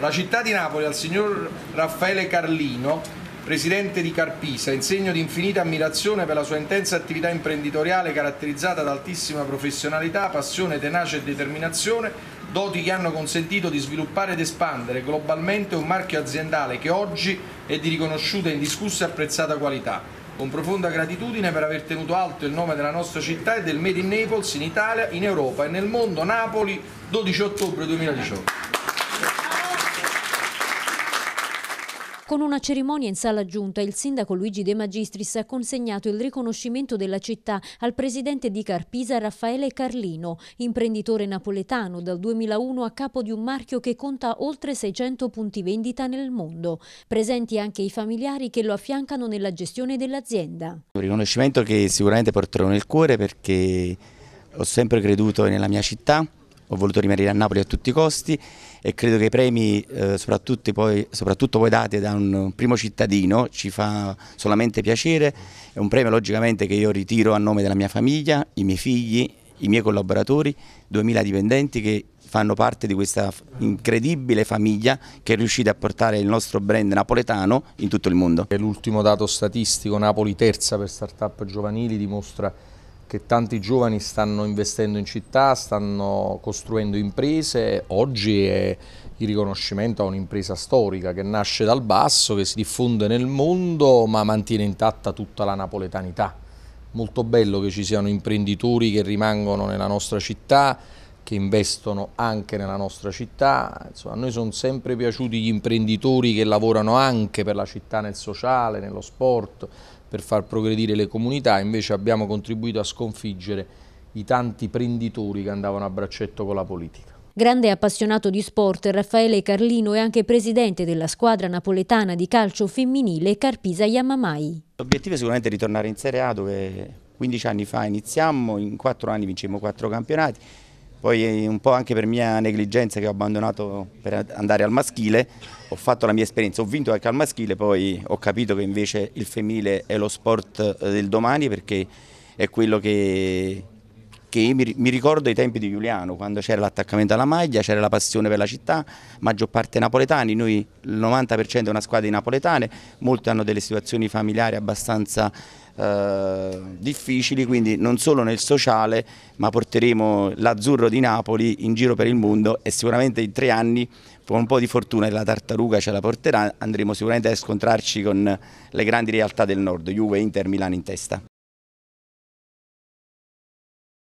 La città di Napoli al signor Raffaele Carlino, presidente di Carpisa, in segno di infinita ammirazione per la sua intensa attività imprenditoriale caratterizzata da altissima professionalità, passione, tenacia e determinazione, doti che hanno consentito di sviluppare ed espandere globalmente un marchio aziendale che oggi è di riconosciuta, indiscussa e apprezzata qualità. Con profonda gratitudine per aver tenuto alto il nome della nostra città e del Made in Naples in Italia, in Europa e nel mondo, Napoli, 12 ottobre 2018. Con una cerimonia in sala giunta, il sindaco Luigi De Magistris ha consegnato il riconoscimento della città al presidente di Carpisa Raffaele Carlino, imprenditore napoletano dal 2001 a capo di un marchio che conta oltre 600 punti vendita nel mondo. Presenti anche i familiari che lo affiancano nella gestione dell'azienda. Un riconoscimento che sicuramente porterò nel cuore perché ho sempre creduto nella mia città, ho voluto rimanere a Napoli a tutti i costi e credo che i premi, eh, soprattutto, poi, soprattutto poi dati da un primo cittadino, ci fa solamente piacere. È un premio logicamente che io ritiro a nome della mia famiglia, i miei figli, i miei collaboratori, 2000 dipendenti che fanno parte di questa incredibile famiglia che è riuscita a portare il nostro brand napoletano in tutto il mondo. L'ultimo dato statistico, Napoli terza per start-up giovanili, dimostra che tanti giovani stanno investendo in città, stanno costruendo imprese, oggi è il riconoscimento a un'impresa storica che nasce dal basso, che si diffonde nel mondo ma mantiene intatta tutta la napoletanità. Molto bello che ci siano imprenditori che rimangono nella nostra città, che investono anche nella nostra città, Insomma, a noi sono sempre piaciuti gli imprenditori che lavorano anche per la città nel sociale, nello sport, per far progredire le comunità, invece abbiamo contribuito a sconfiggere i tanti prenditori che andavano a braccetto con la politica. Grande appassionato di sport, Raffaele Carlino è anche presidente della squadra napoletana di calcio femminile Carpisa Yamamai. L'obiettivo è sicuramente ritornare in Serie A dove 15 anni fa iniziammo, in 4 anni vincemmo 4 campionati, poi un po' anche per mia negligenza che ho abbandonato per andare al maschile, ho fatto la mia esperienza, ho vinto anche al maschile, poi ho capito che invece il femminile è lo sport eh, del domani perché è quello che, che mi, ricordo ai tempi di Giuliano, quando c'era l'attaccamento alla maglia, c'era la passione per la città, maggior parte napoletani, noi il 90% è una squadra di napoletane, molti hanno delle situazioni familiari abbastanza eh, difficili, quindi non solo nel sociale, ma porteremo l'azzurro di Napoli in giro per il mondo e sicuramente in tre anni con un po' di fortuna la tartaruga ce la porterà, andremo sicuramente a scontrarci con le grandi realtà del nord, Juve, Inter, Milano in testa.